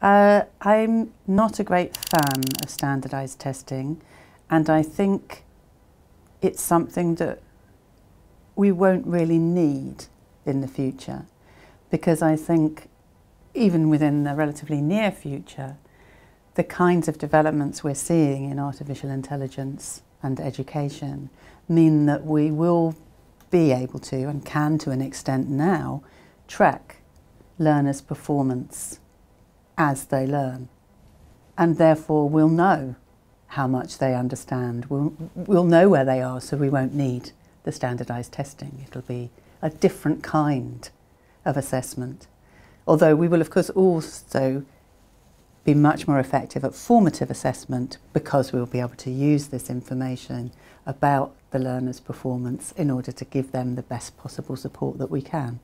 Uh, I'm not a great fan of standardised testing, and I think it's something that we won't really need in the future because I think even within the relatively near future, the kinds of developments we're seeing in artificial intelligence and education mean that we will be able to and can to an extent now track learners' performance as they learn. And therefore we'll know how much they understand. We'll, we'll know where they are so we won't need the standardised testing. It'll be a different kind of assessment. Although we will of course also be much more effective at formative assessment because we'll be able to use this information about the learner's performance in order to give them the best possible support that we can.